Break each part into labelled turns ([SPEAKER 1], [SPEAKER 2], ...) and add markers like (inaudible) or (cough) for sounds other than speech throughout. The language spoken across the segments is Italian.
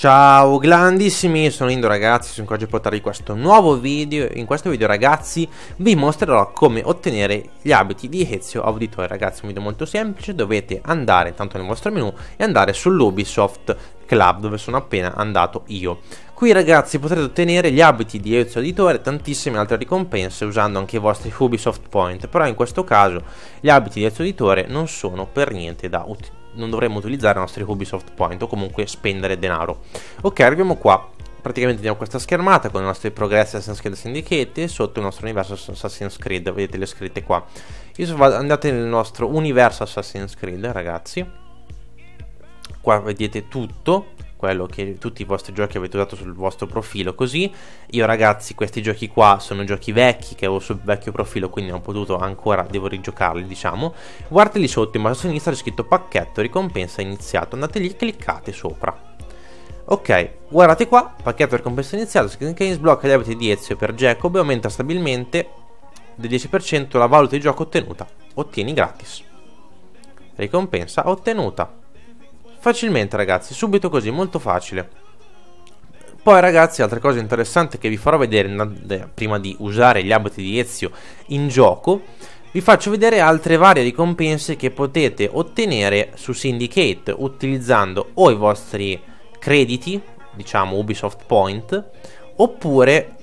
[SPEAKER 1] Ciao grandissimi, sono Indo ragazzi, sono qua oggi a portarvi questo nuovo video. In questo video ragazzi vi mostrerò come ottenere gli abiti di Ezio Auditore Ragazzi, un video molto semplice, dovete andare intanto nel vostro menu E andare sull'Ubisoft Club dove sono appena andato io. Qui ragazzi potrete ottenere gli abiti di Ezio Auditore e tantissime altre ricompense usando anche i vostri Ubisoft Point. Però in questo caso gli abiti di Ezio Auditore non sono per niente da utilizzare non dovremmo utilizzare i nostri Ubisoft Point o comunque spendere denaro. Ok, arriviamo qua. Praticamente abbiamo questa schermata con i nostri progressi Assassin's Creed Syndicate e sotto il nostro universo Assassin's Creed, vedete le scritte qua. Andate nel nostro universo Assassin's Creed, ragazzi. Qua vedete tutto quello che tutti i vostri giochi avete usato sul vostro profilo così. Io ragazzi questi giochi qua sono giochi vecchi che avevo sul vecchio profilo quindi non ho potuto ancora devo rigiocarli diciamo. Guardate lì sotto in basso a sinistra c'è scritto pacchetto ricompensa iniziato. Andate lì e cliccate sopra. Ok guardate qua pacchetto ricompensa iniziato Skin Case sblocca gli abiti di Ezio per Jacob e aumenta stabilmente del 10% la valuta di gioco ottenuta. Ottieni gratis. Ricompensa ottenuta Facilmente ragazzi, subito così, molto facile. Poi ragazzi, altre cose interessanti che vi farò vedere prima di usare gli abiti di Ezio in gioco, vi faccio vedere altre varie ricompense che potete ottenere su Syndicate utilizzando o i vostri crediti, diciamo Ubisoft Point, oppure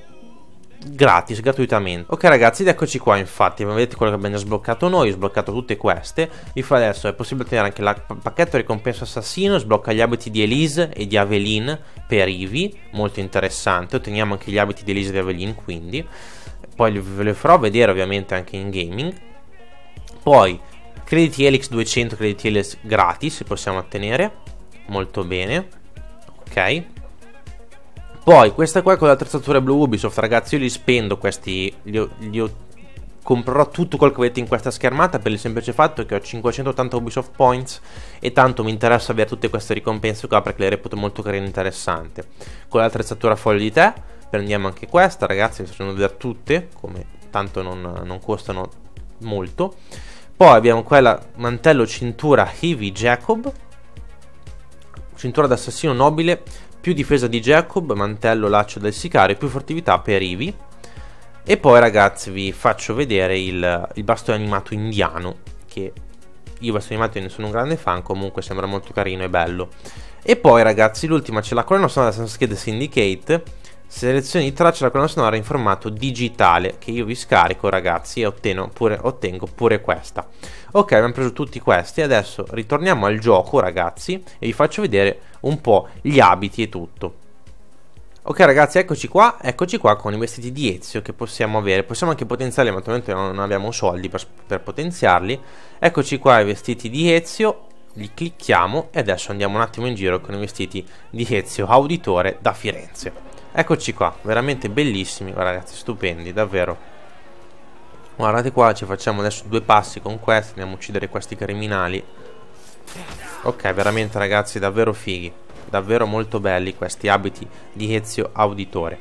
[SPEAKER 1] gratis, gratuitamente. Ok ragazzi, ed eccoci qua infatti, vedete quello che abbiamo sbloccato noi, ho sbloccato tutte queste. Vi fa adesso, è possibile ottenere anche il pacchetto ricompensa assassino, sblocca gli abiti di Elise e di Avelin per Ivi, molto interessante. Otteniamo anche gli abiti di Elise e di Avelin quindi. Poi ve le farò vedere ovviamente anche in gaming. Poi crediti Helix 200, crediti Helix gratis, possiamo ottenere. Molto bene. Ok. Poi, questa qua con l'attrezzatura blu Ubisoft, ragazzi, io li spendo questi, li, li comprerò tutto quello che vedete in questa schermata per il semplice fatto che ho 580 Ubisoft Points e tanto mi interessa avere tutte queste ricompense qua perché le reputo molto carine e interessanti. Con l'attrezzatura foglio di te prendiamo anche questa, ragazzi, vi faccio vedere tutte, come tanto non, non costano molto. Poi abbiamo quella mantello cintura Heavy Jacob, cintura d'assassino nobile più difesa di Jacob, mantello laccio del sicario, più furtività per Ivi. E poi ragazzi vi faccio vedere il, il bastone animato indiano, che io bastoni animati ne sono un grande fan, comunque sembra molto carino e bello. E poi ragazzi l'ultima c'è la colonna sonora da Sanskrit Syndicate, selezioni traccia la colonna sonora in formato digitale che io vi scarico ragazzi e pure, ottengo pure questa. Ok, abbiamo preso tutti questi, adesso ritorniamo al gioco ragazzi e vi faccio vedere un po' gli abiti e tutto. Ok ragazzi, eccoci qua, eccoci qua con i vestiti di Ezio che possiamo avere, possiamo anche potenziarli ma attualmente non abbiamo soldi per, per potenziarli. Eccoci qua i vestiti di Ezio, li clicchiamo e adesso andiamo un attimo in giro con i vestiti di Ezio, auditore da Firenze. Eccoci qua, veramente bellissimi ragazzi, stupendi, davvero. Guardate qua, ci facciamo adesso due passi con questi, andiamo a uccidere questi criminali. Ok, veramente ragazzi, davvero fighi. Davvero molto belli questi abiti di Ezio Auditore.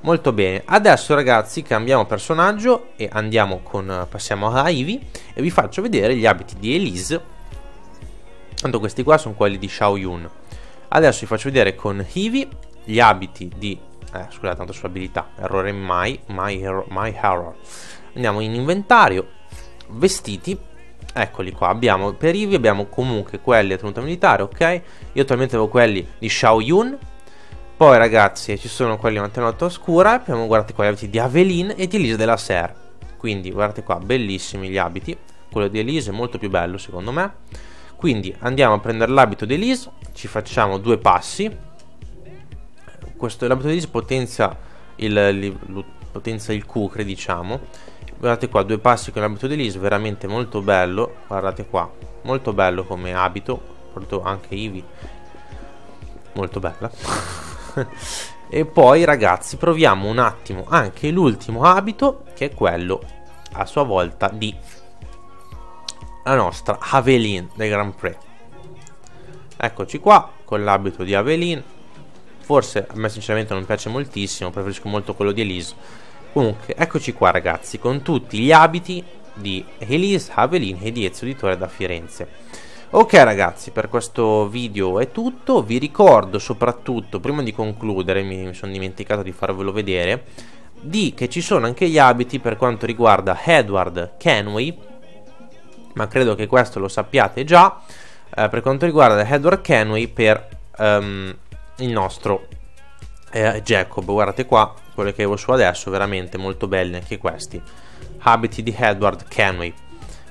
[SPEAKER 1] Molto bene, adesso ragazzi cambiamo personaggio e andiamo con, passiamo a Ivy e vi faccio vedere gli abiti di Elise. Tanto questi qua sono quelli di Xiao Yun. Adesso vi faccio vedere con Ivy gli abiti di... Eh, scusate, tanto su abilità, errore mai, my, my error. Andiamo in inventario vestiti eccoli qua abbiamo per Ivi abbiamo comunque quelli a tenuta militare ok? Io attualmente avevo quelli di Xiao Yun. Poi ragazzi ci sono quelli a mantenuta oscura abbiamo guardate qua gli abiti di Avelin e di Elise della Serre. Quindi guardate qua bellissimi gli abiti. Quello di Elise è molto più bello secondo me. Quindi andiamo a prendere l'abito di Elise ci facciamo due passi questo Elise potenzia il, potenzia il Q diciamo. Guardate qua due passi con l'abito di Liz veramente molto bello. Guardate qua molto bello come abito porto anche Ivi. Molto bella. (laughs) E poi ragazzi proviamo un attimo anche l'ultimo abito che è quello a sua volta di la nostra Avelin del Grand Prix. Eccoci qua con l'abito di Avelin forse a me sinceramente non piace moltissimo preferisco molto quello di Elise Comunque, eccoci qua ragazzi, con tutti gli abiti di Elise, Havelin e di Ezio Editore da Firenze. Ok ragazzi, per questo video è tutto, vi ricordo soprattutto, prima di concludere, mi, sono dimenticato di farvelo vedere, di che ci sono anche gli abiti per quanto riguarda Edward Kenway, ma credo che questo lo sappiate già, eh, per quanto riguarda Edward Kenway per um, il nostro eh, Jacob, guardate qua, quello che avevo su adesso, veramente molto belli anche questi, abiti di Edward Kenway.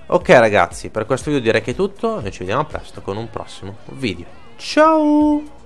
[SPEAKER 1] Ok ragazzi, per questo video direi che è tutto, noi ci vediamo presto con un prossimo video. Ciao!